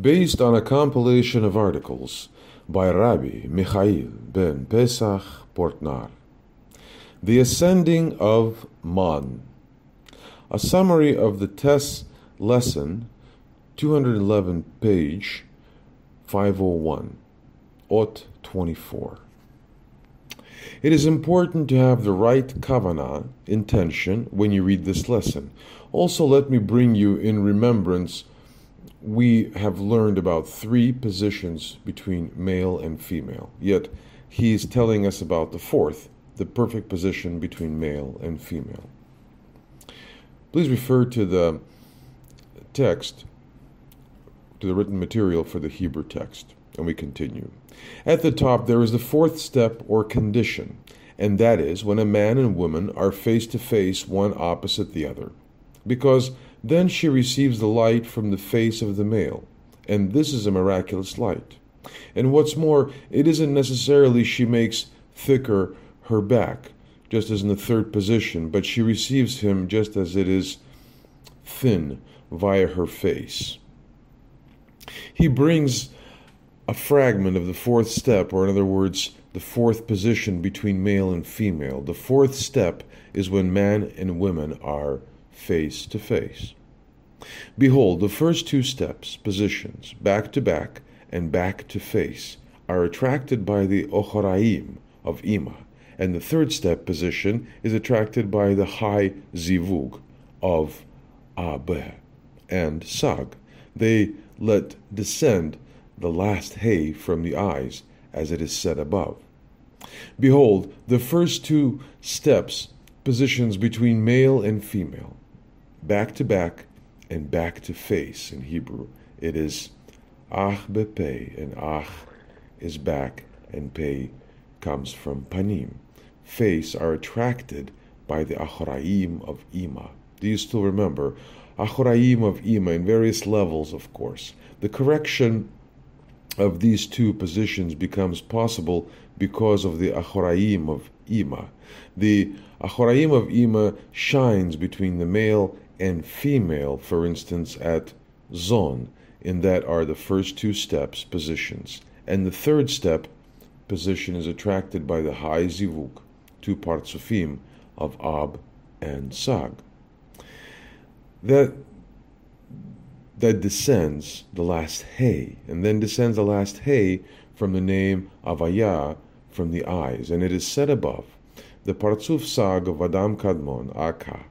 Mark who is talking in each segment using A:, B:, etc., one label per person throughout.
A: based on a compilation of articles by Rabbi Michael ben Pesach Portnaar. The Ascending of Man. A summary of the test lesson, 211 page 501, Ot 24. It is important to have the right kavanah, intention, when you read this lesson. Also, let me bring you in remembrance we have learned about three positions between male and female, yet he is telling us about the fourth, the perfect position between male and female. Please refer to the text, to the written material for the Hebrew text, and we continue. At the top, there is the fourth step or condition, and that is when a man and woman are face to face, one opposite the other. Because then she receives the light from the face of the male, and this is a miraculous light. And what's more, it isn't necessarily she makes thicker her back, just as in the third position, but she receives him just as it is thin via her face. He brings a fragment of the fourth step, or in other words, the fourth position between male and female. The fourth step is when man and women are face to face. Behold, the first two steps, positions, back to back and back to face, are attracted by the Achoraim of Ima, and the third step position is attracted by the high Zivug of Ab and Sag. They let descend the last hay from the eyes, as it is said above. Behold, the first two steps, positions between male and female, back to back and back to face in Hebrew. It is ach bepe, and ach is back, and pe comes from panim. Face are attracted by the achoraim of ima. Do you still remember? Achoraim of ima in various levels, of course. The correction of these two positions becomes possible because of the achoraim of ima. The achoraim of ima shines between the male and female, for instance, at zon, in that are the first two steps positions, and the third step position is attracted by the high zivug, two partsufim of him, of ab and sag. That that descends the last hay, and then descends the last hay from the name Avaya from the eyes, and it is said above, the Partsuf Sag of Adam Kadmon, Aka,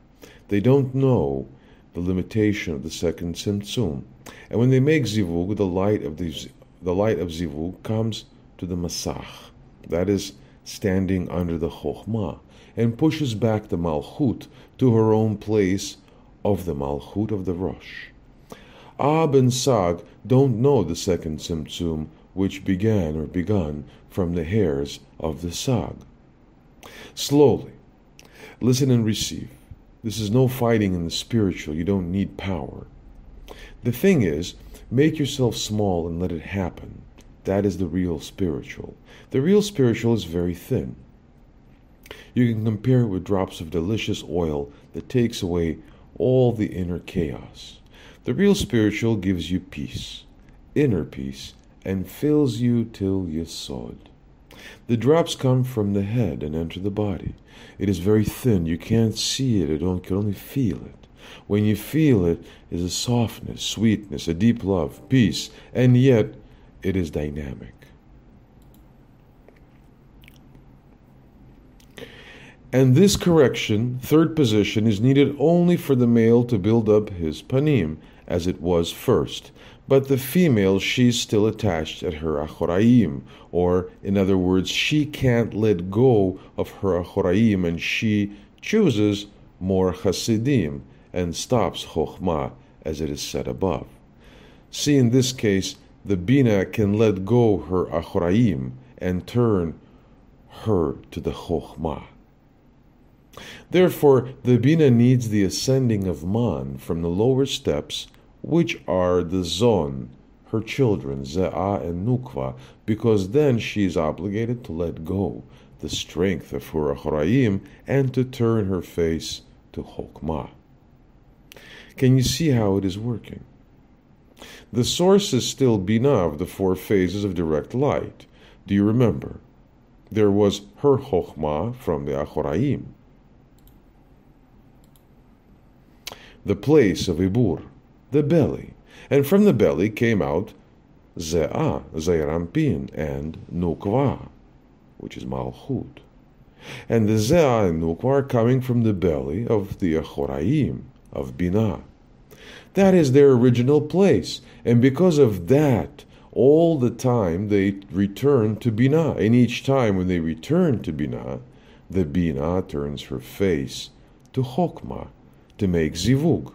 A: they don't know the limitation of the second Tzimtzum. And when they make Zivug, the light of the, the light of Zivug comes to the Masach, that is, standing under the Chokhmah, and pushes back the Malchut to her own place of the Malchut of the Rosh. Ab and Sag don't know the second Tzimtzum, which began or begun from the hairs of the Sag. Slowly, listen and receive. This is no fighting in the spiritual. You don't need power. The thing is, make yourself small and let it happen. That is the real spiritual. The real spiritual is very thin. You can compare it with drops of delicious oil that takes away all the inner chaos. The real spiritual gives you peace, inner peace, and fills you till yesod. The drops come from the head and enter the body. It is very thin. You can't see it. You can only feel it. When you feel it, is a softness, sweetness, a deep love, peace, and yet it is dynamic. And this correction, third position, is needed only for the male to build up his panim, as it was first, but the female, she's still attached at her achoraim, or in other words, she can't let go of her achoraim and she chooses more chasidim and stops chokhmah, as it is said above. See, in this case, the bina can let go her achoraim and turn her to the chokhmah. Therefore, the bina needs the ascending of man from the lower steps which are the Zon, her children, Ze'ah and Nukva, because then she is obligated to let go the strength of her Achoraim and to turn her face to Chokmah. Can you see how it is working? The source is still Binah of the four phases of direct light. Do you remember? There was her Chokhmah from the Achoraim. The place of Ibur, the belly. And from the belly came out Ze'ah, Zeir Anpin, and Nukva, which is Malchut. And the Ze'ah and Nukva are coming from the belly of the Achoraim, of Binah. That is their original place. And because of that, all the time they return to Binah. And each time when they return to Binah, the Binah turns her face to Chokmah to make Zivug.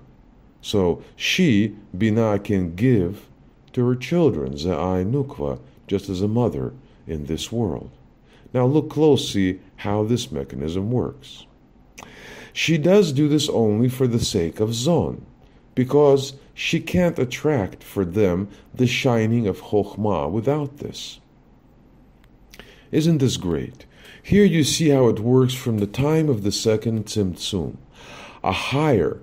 A: So she, Binah, can give to her children, Ze'ai Nukva, just as a mother in this world. Now look closely how this mechanism works. She does do this only for the sake of Zon, because she can't attract for them the shining of Chokhmah without this. Isn't this great? Here you see how it works from the time of the second Tzimtzum. A higher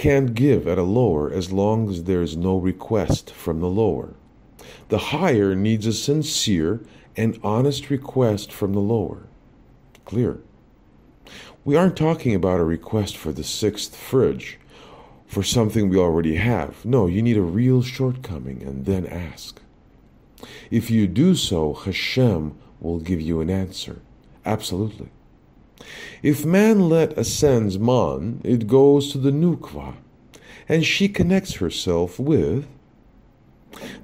A: can't give at a lower as long as there is no request from the lower. The higher needs a sincere and honest request from the lower. Clear. We aren't talking about a request for the sixth fridge, for something we already have. No, you need a real shortcoming and then ask. If you do so, Hashem will give you an answer. Absolutely. If Manlet ascends Man, it goes to the Nukva, and she connects herself with.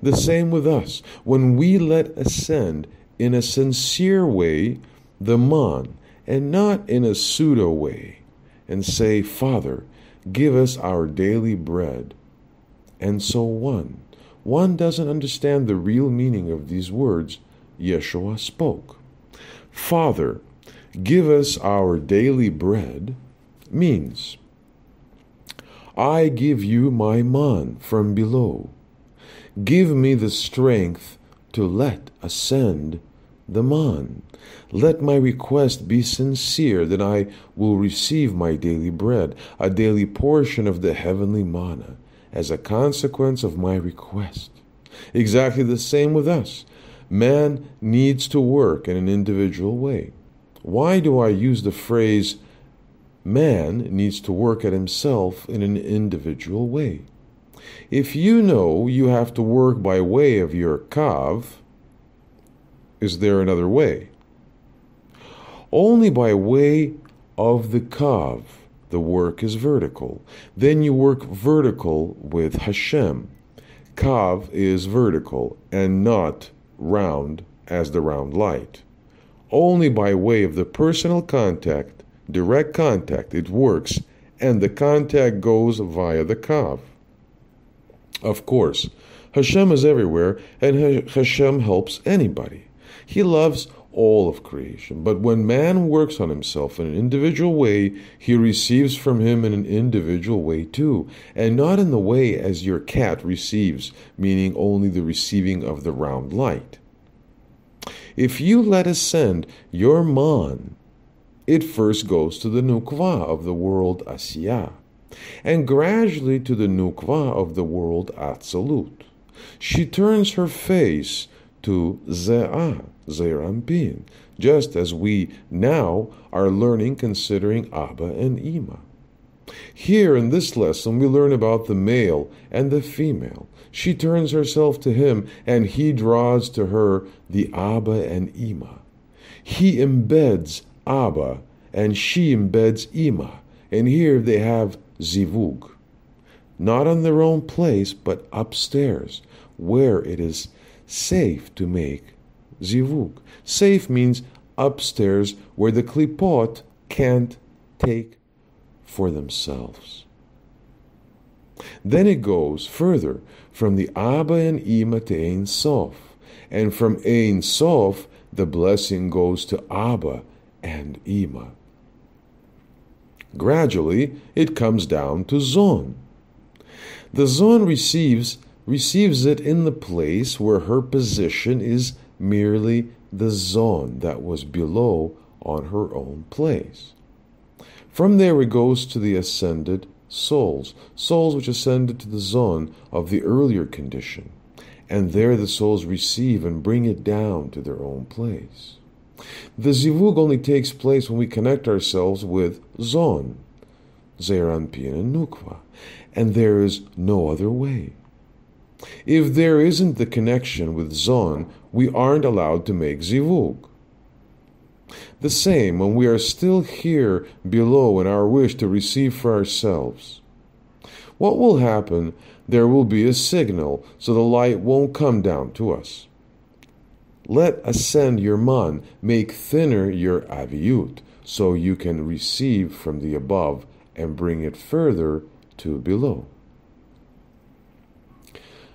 A: The same with us. When we let ascend in a sincere way the Man, and not in a pseudo way, and say, Father, give us our daily bread, and so one. One doesn't understand the real meaning of these words Yeshua spoke. Father, give us our daily bread means I give you my man from below. Give me the strength to let ascend the man. Let my request be sincere that I will receive my daily bread, a daily portion of the heavenly manna, as a consequence of my request. Exactly the same with us. Man needs to work in an individual way. Why do I use the phrase man needs to work at himself in an individual way? If you know you have to work by way of your kav, is there another way? Only by way of the kav the work is vertical. Then you work vertical with Hashem. Kav is vertical and not round as the round light only by way of the personal contact, direct contact, it works, and the contact goes via the Kav. Of course, Hashem is everywhere, and Hashem helps anybody. He loves all of creation. But when man works on himself in an individual way, he receives from him in an individual way too, and not in the way as your cat receives, meaning only the receiving of the round light. If you let ascend your man, it first goes to the nukva of the world Asiyah, and gradually to the nukva of the world Atzilut. She turns her face to Ze'ah, Zeir Anpin, just as we now are learning considering Abba and Ima. Here in this lesson, we learn about the male and the female. She turns herself to him, and he draws to her the Abba and Ima. He embeds Abba, and she embeds Ima. And here they have Zivug. Not on their own place, but upstairs, where it is safe to make Zivug. Safe means upstairs where the klipot can't take for themselves. Then it goes further from the Abba and Ima to Ein Sof, and from Ein Sof the blessing goes to Abba and Ima. Gradually, it comes down to Zon. The Zon receives receives it in the place where her position is merely the Zon that was below on her own place. From there it goes to the ascended souls, souls which ascended to the zone of the earlier condition, and there the souls receive and bring it down to their own place. The zivug only takes place when we connect ourselves with zon, Zeir Anpin and Nukva, and there is no other way. If there isn't the connection with zon, we aren't allowed to make zivug. The same when we are still here below in our wish to receive for ourselves. What will happen? There will be a signal so the light won't come down to us. Let ascend your man, make thinner your aviyut, so you can receive from the above and bring it further to below.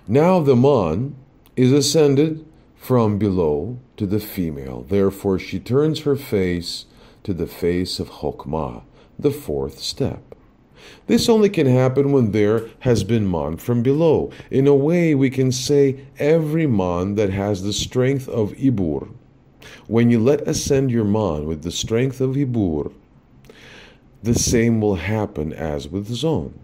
A: Now the man is ascended from below to the female. Therefore, she turns her face to the face of Chokmah, the fourth step. This only can happen when there has been man from below. In a way, we can say every man that has the strength of Ibur. When you let ascend your man with the strength of Ibur, the same will happen as with Zon.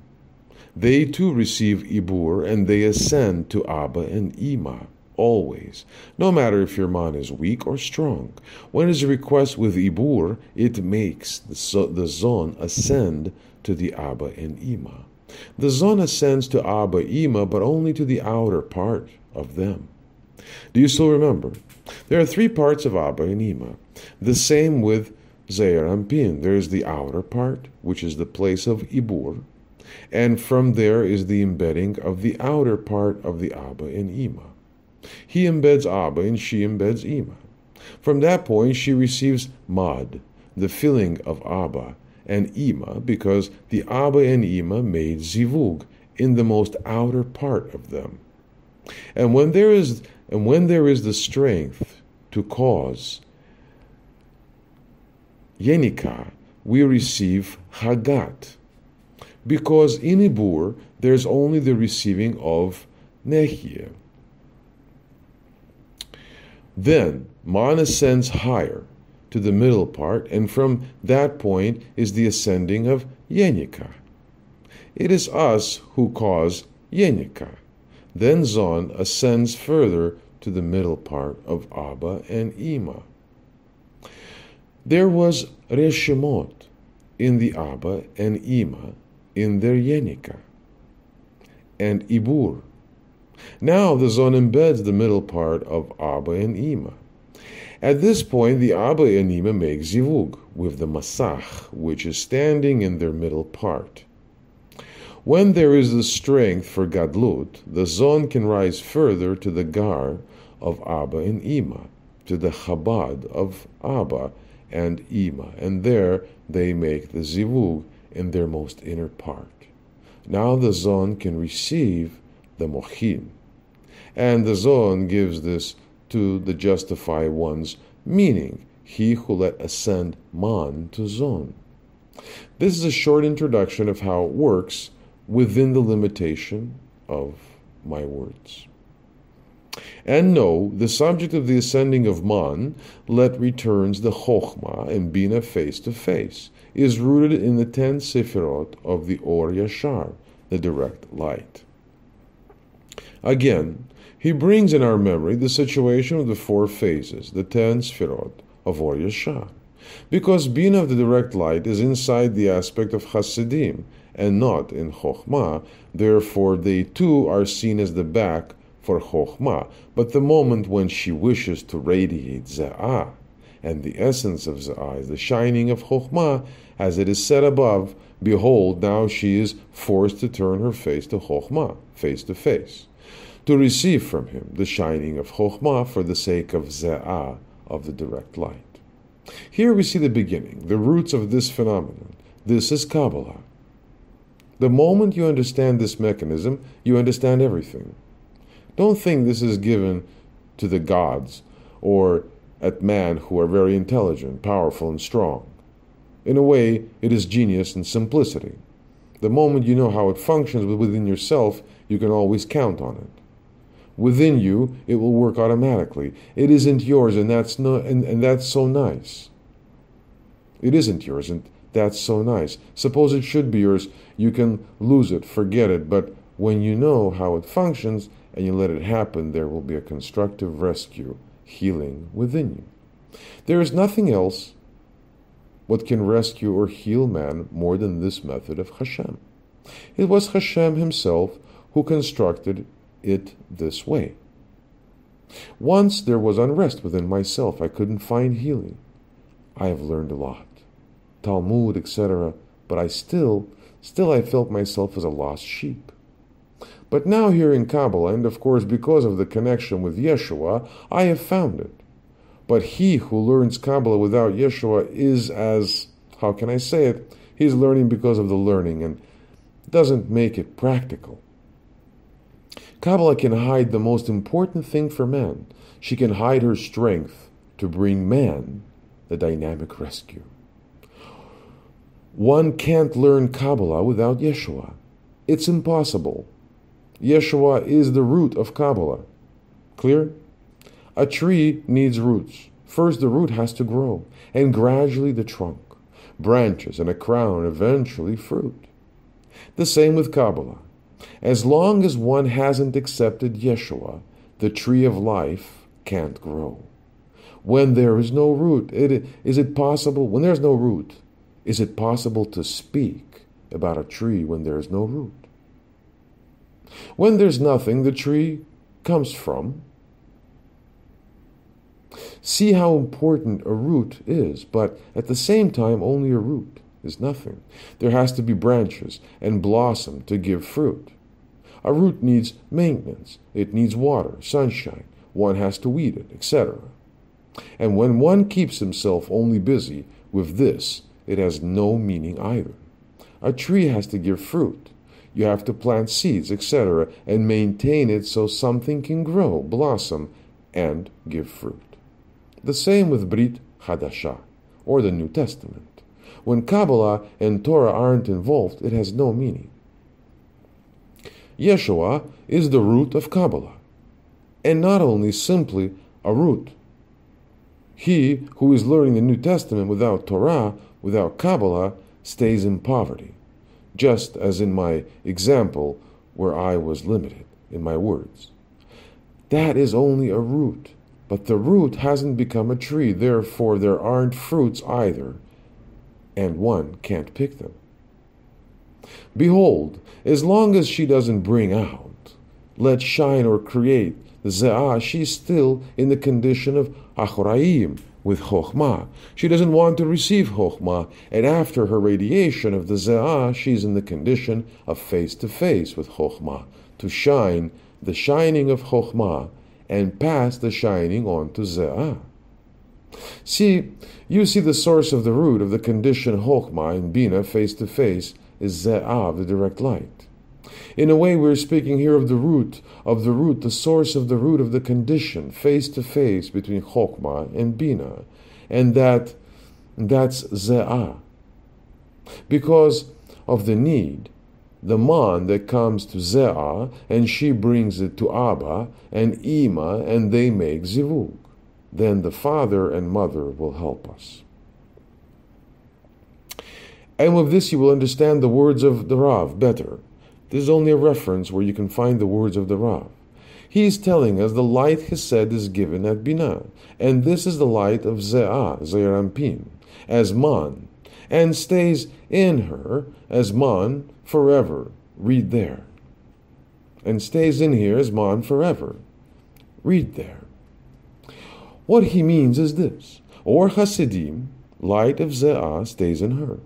A: They too receive Ibur and they ascend to Abba and Ima always, no matter if your man is weak or strong. When is a request with Ibur, it makes the, the Zon ascend to the Abba and Ima. The Zon ascends to Abba Ima, but only to the outer part of them. Do you still remember? There are three parts of Abba and Ima. The same with Zeir. There is the outer part, which is the place of Ibur, and from there is the embedding of the outer part of the Abba and Ima. He embeds Abba and she embeds Ima. From that point, she receives Mad, the filling of Abba, and Ima, because the Abba and Ima made Zivug in the most outer part of them. And when there is and when there is the strength to cause Yenika, we receive Hagat. Because in Ibur, there's only the receiving of Nehiyah. Then man ascends higher to the middle part, and from that point is the ascending of Yenika. It is us who cause Yenika. Then Zon ascends further to the middle part of Abba and Ima. There was Reshemot in the Abba and Ima in their Yenika, and Ibur now the zon embeds the middle part of Abba and Ima. At this point, the Abba and Ima make zivug with the Masach, which is standing in their middle part. When there is the strength for Gadlut, the zon can rise further to the Gar of Abba and Ima, to the Chabad of Abba and Ima, and there they make the zivug in their most inner part. Now the zon can receive the mochin. And the Zohar gives this to the justify one's meaning, he who let ascend man to zon. This is a short introduction of how it works within the limitation of my words. And no, the subject of the ascending of man, let returns the chokhmah and bina face to face, is rooted in the ten sefirot of the Or Yashar, the direct light. Again, he brings in our memory the situation of the four phases, the ten sfirot of Or Yashar. Because being of the direct light is inside the aspect of Hasidim and not in Chokhmah, therefore they too are seen as the back for Chokhmah. But the moment when she wishes to radiate Za'ah, and the essence of Za'ah is the shining of Chokhmah, as it is said above, behold, now she is forced to turn her face to Chokhmah, face to face to receive from him the shining of Chokhmah for the sake of Ze'ah, of the direct light. Here we see the beginning, the roots of this phenomenon. This is Kabbalah. The moment you understand this mechanism, you understand everything. Don't think this is given to the gods or at man who are very intelligent, powerful, and strong. In a way, it is genius and simplicity. The moment you know how it functions within yourself, you can always count on it within you, it will work automatically. It isn't yours, and that's no, and, and that's so nice. It isn't yours, and That's so nice. Suppose it should be yours. You can lose it, forget it. But when you know how it functions and you let it happen, there will be a constructive rescue, healing within you. There is nothing else what can rescue or heal man more than this method of Hashem. It was Hashem himself who constructed it this way. Once there was unrest within myself. I couldn't find healing. I have learned a lot. Talmud, etc. But I still, still I felt myself as a lost sheep. But now here in Kabbalah, and of course because of the connection with Yeshua, I have found it. But he who learns Kabbalah without Yeshua is as, how can I say it? He's learning because of the learning and doesn't make it practical. Kabbalah can hide the most important thing for man. She can hide her strength to bring man the dynamic rescue. One can't learn Kabbalah without Yeshua. It's impossible. Yeshua is the root of Kabbalah. Clear? A tree needs roots. First, the root has to grow, and gradually the trunk, branches, and a crown, eventually fruit. The same with Kabbalah. As long as one hasn't accepted Yeshua, the tree of life can't grow. When there is no root, it, is it possible, when there's no root, is it possible to speak about a tree when there is no root? When there's nothing the tree comes from, see how important a root is, but at the same time, only a root is nothing. There has to be branches and blossom to give fruit. A root needs maintenance, it needs water, sunshine, one has to weed it, etc. And when one keeps himself only busy with this, it has no meaning either. A tree has to give fruit. You have to plant seeds, etc., and maintain it so something can grow, blossom, and give fruit. The same with Brit Hadashah, or the New Testament. When Kabbalah and Torah aren't involved, it has no meaning. Yeshua is the root of Kabbalah, and not only simply a root. He who is learning the New Testament without Torah, without Kabbalah, stays in poverty, just as in my example where I was limited in my words. That is only a root, but the root hasn't become a tree, therefore there aren't fruits either, and one can't pick them. Behold, as long as she doesn't bring out, let shine or create the Ze'ah, she's still in the condition of Achoraim with Chokhmah. She doesn't want to receive Chokhmah, and after her radiation of the Ze'ah, she's in the condition of face to face with Chokhmah, to shine the shining of Chokhmah and pass the shining on to Ze'ah. See, you see the source of the root of the condition Chokhmah and Bina face to face is Ze'ah, the direct light. In a way, we're speaking here of the root, of the root, the source of the root of the condition, face to face between Chokmah and Bina. And that, that's Ze'ah. Because of the need, the man that comes to Ze'ah, and she brings it to Abba and Ima, and they make Zivug. Then the father and mother will help us. And with this, you will understand the words of the Rav better. This is only a reference where you can find the words of the Rav. He is telling us the light he said is given at Binah, and this is the light of Ze'ah, Zeir Anpin, as Man, and stays in her as Man forever. Read there. And stays in here as Man forever. Read there. What he means is this Or Hasidim, light of Ze'ah stays in her,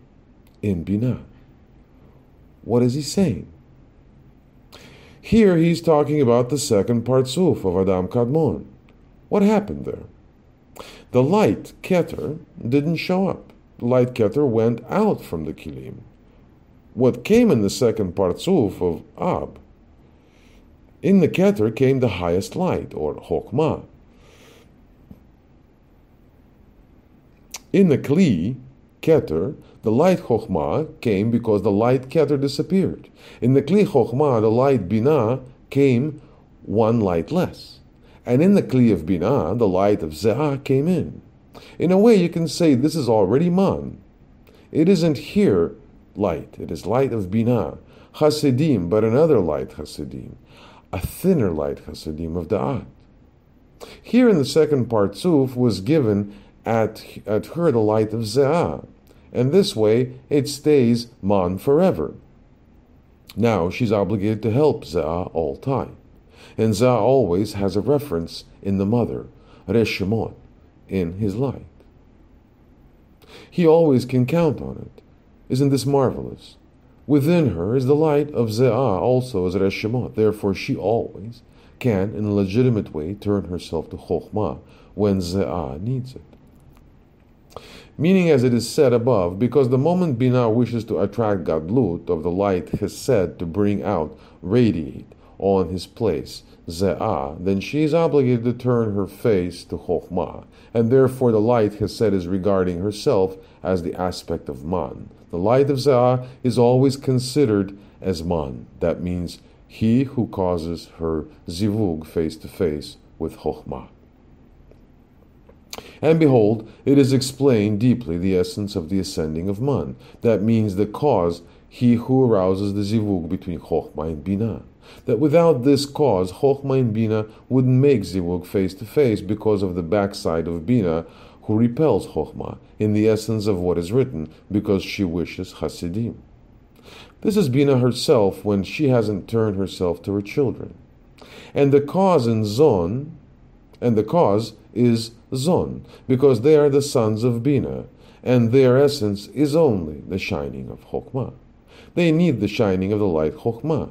A: in Binah. What is he saying? Here he's talking about the second Partsuf of Adam Kadmon. What happened there? The light, Keter, didn't show up. The light Keter went out from the Kilim. What came in the second Partsuf of Ab? In the Keter came the highest light, or Chokmah. In the Kli, Keter, the light Chokhmah came because the light Keter disappeared. In the Kli Chokhmah, the light Binah came one light less. And in the Kli of Binah, the light of Ze'ah came in. In a way, you can say this is already Man. it isn't here light, it is light of Binah, Hasidim, but another light Hasidim, a thinner light Hasidim of Da'at. Here in the second Partzuf was given at, at her the light of Ze'ah, and this way it stays Man forever. Now she's obligated to help Ze'ah all time. And Ze'ah always has a reference in the mother, Reshimon, in his light. He always can count on it. Isn't this marvelous? Within her is the light of Ze'ah also as Reshimon. Therefore she always can, in a legitimate way, turn herself to Chokhmah when Ze'ah needs it. Meaning, as it is said above, because the moment Binah wishes to attract Gadlut of the light has said to bring out, radiate on his place, Ze'ah, then she is obligated to turn her face to Chokhmah, and therefore the light has said is regarding herself as the aspect of Man. The light of Ze'ah is always considered as Man. That means he who causes her zivug face to face with Chokhmah. And behold, it is explained deeply the essence of the ascending of man. That means the cause, he who arouses the zivug between Chokhmah and Binah. That without this cause, Chokhmah and Binah wouldn't make zivug face to face because of the backside of Binah, who repels Chokhmah in the essence of what is written, because she wishes Hasidim. This is Binah herself when she hasn't turned herself to her children. And the cause in Zon, and the cause is Zon, because they are the sons of Bina, and their essence is only the shining of Chokhmah. They need the shining of the light Chokhmah.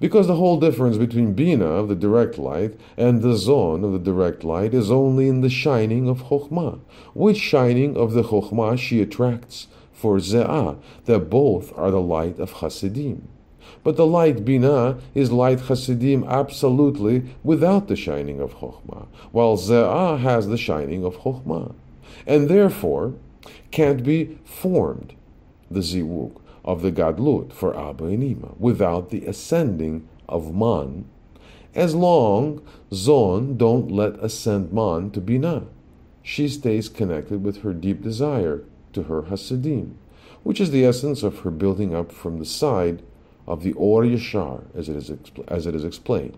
A: Because the whole difference between Bina of the direct light and the Zon of the direct light is only in the shining of Chokhmah. Which shining of the Chokhmah she attracts for Ze'ah, that both are the light of Hasidim. But the light Binah is light Hasidim absolutely without the shining of Chokhmah, while Ze'ah has the shining of Chokhmah, and therefore can't be formed, the Zivug, of the Gadlut for Abba and Ima, without the ascending of Man, as long Zon don't let ascend Man to Binah. She stays connected with her deep desire to her Hasidim, which is the essence of her building up from the side of the Or Yashar, as it is, as it is explained.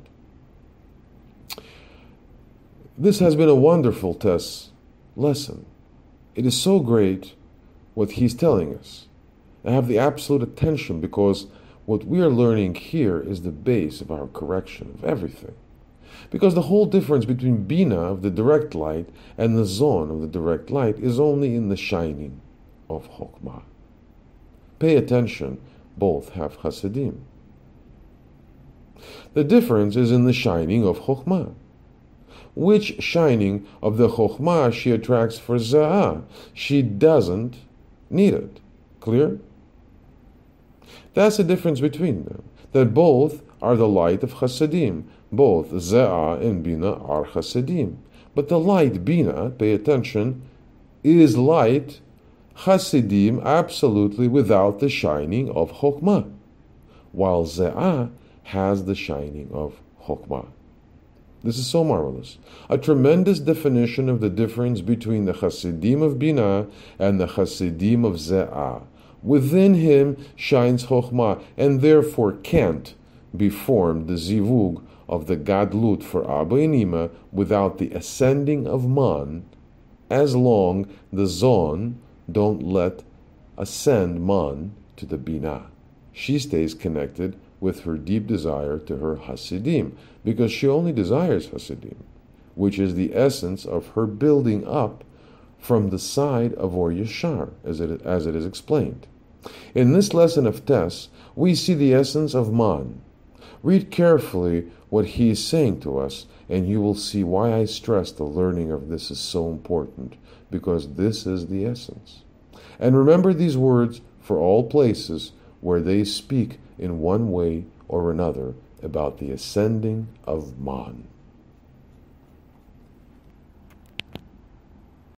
A: This has been a wonderful test lesson. It is so great what he's telling us. I have the absolute attention because what we are learning here is the base of our correction of everything. Because the whole difference between Bina of the direct light and the Zon of the direct light is only in the shining of Chokmah. Pay attention both have Hasidim. The difference is in the shining of Chokhmah. Which shining of the Chokhmah she attracts for Za'ah? She doesn't need it. Clear? That's the difference between them. That both are the light of Hasidim. Both Za'ah and Bina are Hasidim. But the light Bina, pay attention, is light Hasidim absolutely without the shining of Chokmah, while Ze'ah has the shining of Chokmah. This is so marvelous. A tremendous definition of the difference between the Hasidim of Bina and the Hasidim of Ze'ah. Within him shines Chokhmah, and therefore can't be formed the Zivug of the Gadlut for Abba and Ima without the ascending of Man, as long the Zon don't let ascend Man to the Binah. She stays connected with her deep desire to her Hasidim, because she only desires Hasidim, which is the essence of her building up from the side of Or Yashar, as it, as it is explained. In this lesson of Tess, we see the essence of Man. Read carefully what he is saying to us, and you will see why I stress the learning of this is so important because this is the essence. And remember these words for all places where they speak in one way or another about the ascending of Man.